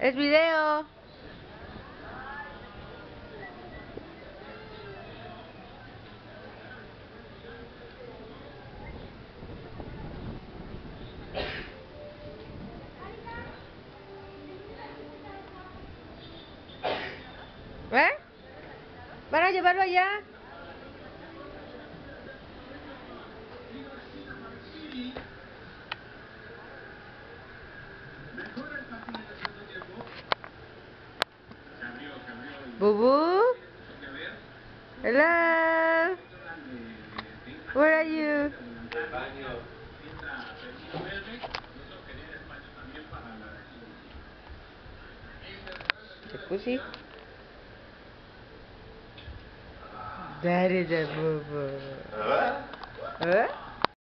Es video. ¿Eh? ¿Van a llevarlo allá? Bubu? Hello? Where are you? Jacuzzi? That is a boo boo. ¿Eh? ¿Eh?